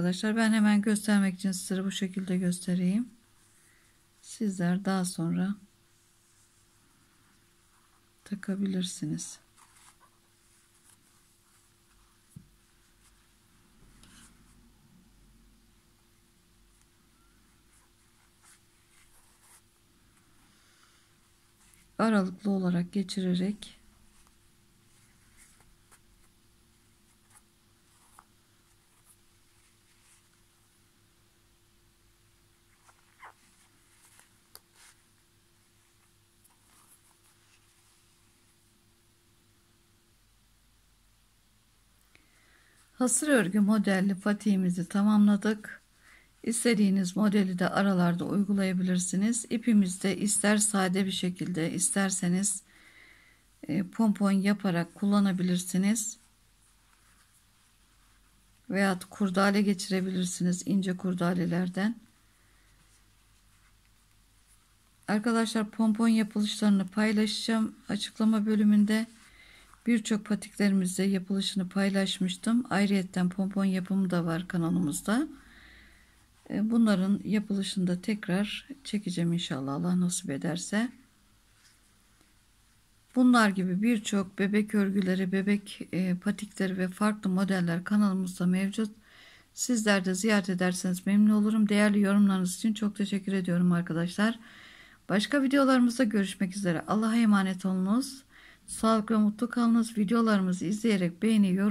arkadaşlar. Ben hemen göstermek için size bu şekilde göstereyim. Sizler daha sonra takabilirsiniz. aralıklı olarak geçirerek Hasır örgü modelli patiğimizi tamamladık. İstediğiniz modeli de aralarda uygulayabilirsiniz. İpimizde ister sade bir şekilde isterseniz e, pompon yaparak kullanabilirsiniz. Veya kurdale geçirebilirsiniz ince kurdalelerden. Arkadaşlar pompon yapılışlarını paylaşacağım açıklama bölümünde. Birçok patiklerimizde yapılışını paylaşmıştım. Ayrıyetten pompon yapımı da var kanalımızda. E, bunların yapılışını da tekrar çekeceğim inşallah Allah nasip ederse. Bunlar gibi birçok bebek örgüleri, bebek e, patikleri ve farklı modeller kanalımızda mevcut. Sizler de ziyaret ederseniz memnun olurum. Değerli yorumlarınız için çok teşekkür ediyorum arkadaşlar. Başka videolarımızda görüşmek üzere. Allah'a emanet olunuz. Sağlıklı mutlu kalınız. Videolarımızı izleyerek beğeni, yorum